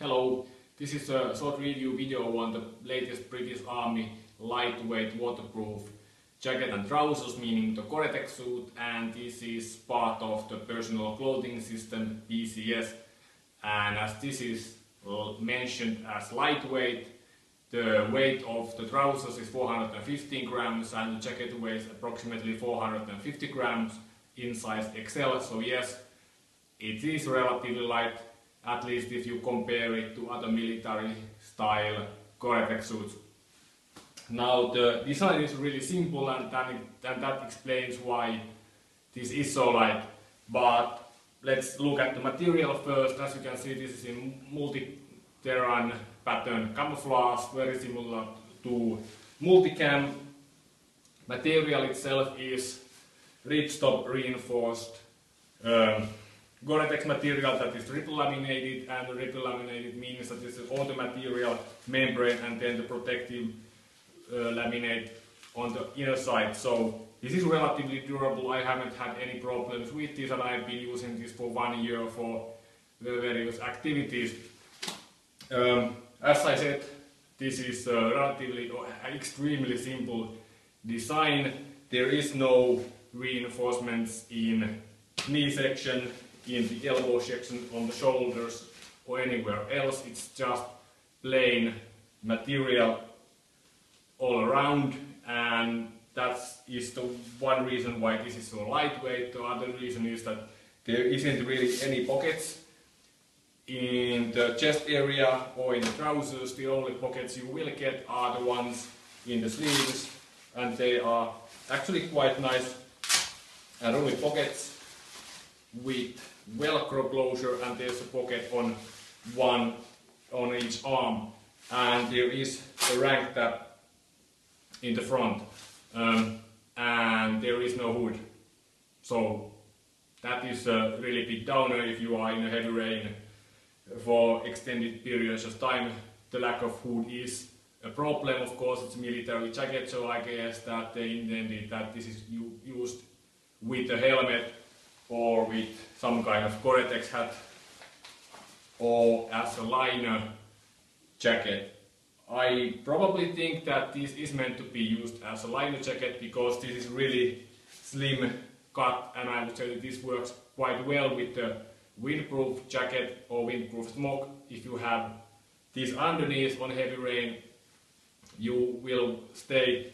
Hello, this is a short review video on the latest British Army lightweight waterproof jacket and trousers, meaning the Gore-Tex suit, and this is part of the personal clothing system PCS. And as this is uh, mentioned as lightweight, the weight of the trousers is 415 grams and the jacket weighs approximately 450 grams in size XL. So yes, it is relatively light, at least if you compare it to other military style Gore-Tex suits. Now the design is really simple and, and that explains why this is so light. But let's look at the material first. As you can see, this is in multi-terrain pattern camouflage, very similar to multicam. Material itself is ripstop reinforced um, Gore-Tex material that is triple laminated and triple laminated means that this is all the material membrane and then the protective uh, laminate on the inner side. So this is relatively durable. I haven't had any problems with this and I've been using this for one year for various activities. Um, as I said, this is a relatively uh, extremely simple design. There is no reinforcements in knee section, in the elbow section, on the shoulders or anywhere else. It's just plain material all around and that is the one reason why this is so lightweight. The other reason is that there isn't really any pockets in the chest area or in the trousers. The only pockets you will get are the ones in the sleeves and they are actually quite nice and only pockets with velcro closure and there's a pocket on one on each arm. And there is a rank tab in the front um, and there is no hood. So that is a really big downer if you are in a heavy rain for extended periods of time. The lack of hood is a problem. Of course it's military jacket so I guess that they intended that this is used with a helmet or with some kind of Gore-Tex hat or as a liner jacket I probably think that this is meant to be used as a liner jacket because this is really slim cut and I would say that this works quite well with the windproof jacket or windproof smock. If you have this underneath on heavy rain you will stay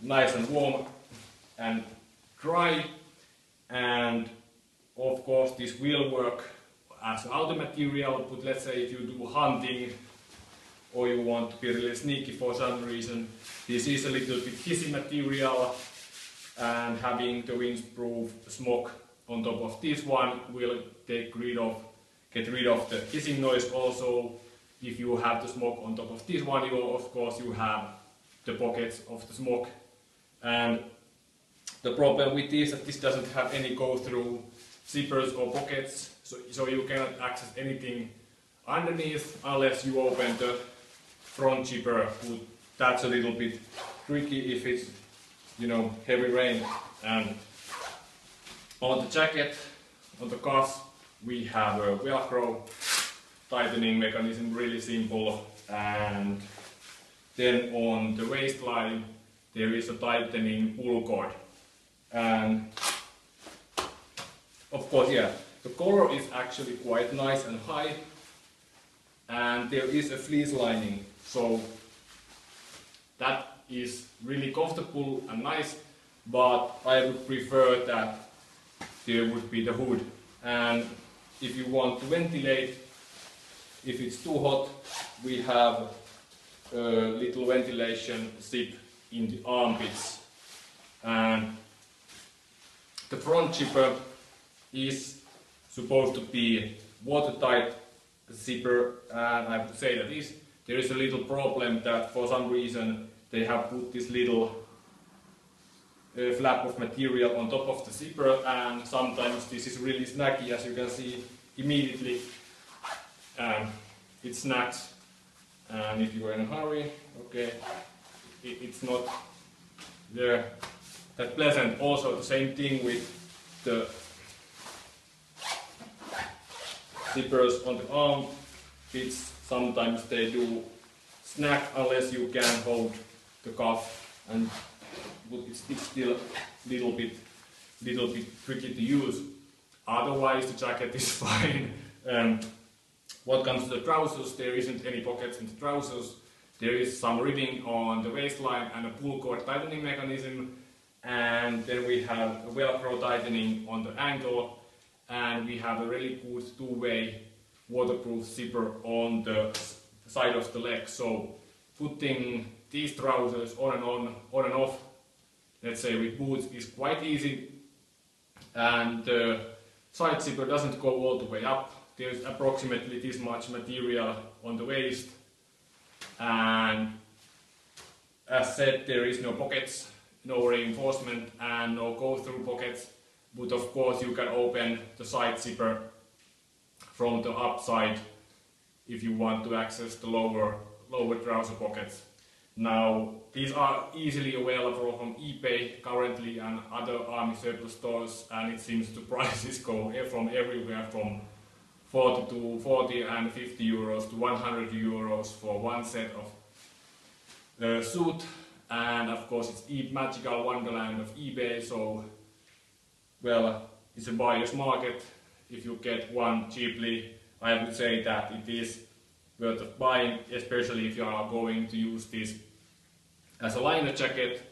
nice and warm and dry and of course this will work as outer material but let's say if you do hunting or you want to be really sneaky for some reason. This is a little bit hissy material and having the windproof smock on top of this one will take rid of, get rid of the hissing noise also. If you have the smock on top of this one, you of course you have the pockets of the smock. And the problem with this is that this doesn't have any go-through zippers or pockets, so, so you cannot access anything underneath unless you open the front zipper. That's a little bit tricky if it's, you know, heavy rain. And on the jacket, on the cuffs, we have a Velcro tightening mechanism, really simple. And then on the waistline, there is a tightening pull cord. And of course, yeah, the collar is actually quite nice and high. And there is a fleece lining so that is really comfortable and nice, but I would prefer that there would be the hood. And if you want to ventilate, if it's too hot, we have a little ventilation zip in the armpits. And the front zipper is supposed to be watertight zipper and I would say that is there is a little problem that for some reason they have put this little uh, flap of material on top of the zipper and sometimes this is really snacky as you can see immediately. Um, it snaps and if you are in a hurry okay it, it's not there that pleasant. Also the same thing with the zippers on the arm bits. Sometimes they do snap unless you can hold the cuff and it's still a little bit, little bit tricky to use. Otherwise the jacket is fine. Um, what comes to the trousers, there isn't any pockets in the trousers. There is some ribbing on the waistline and a pull cord tightening mechanism. And then we have a Velcro tightening on the ankle. And we have a really good two-way waterproof zipper on the side of the leg. So putting these trousers on and on, on and off, let's say with boots, is quite easy. And the side zipper doesn't go all the way up there's approximately this much material on the waist and as said there is no pockets, no reinforcement and no go-through pockets but of course you can open the side zipper from the upside if you want to access the lower, lower trouser pockets. Now these are easily available from eBay currently and other army surplus stores and it seems the prices go from everywhere from 40 to 40 and 50 euros to 100 euros for one set of uh, suit and of course it's e magical wonderland of eBay so well it's a buyer's market. If you get one cheaply I would say that it is worth of buying especially if you are going to use this as a liner jacket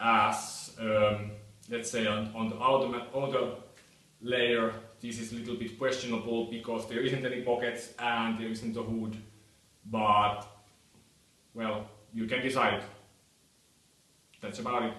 as um, let's say on, on the outer, outer layer. This is a little bit questionable because there isn't any pockets and there isn't a hood but well you can decide. That's about it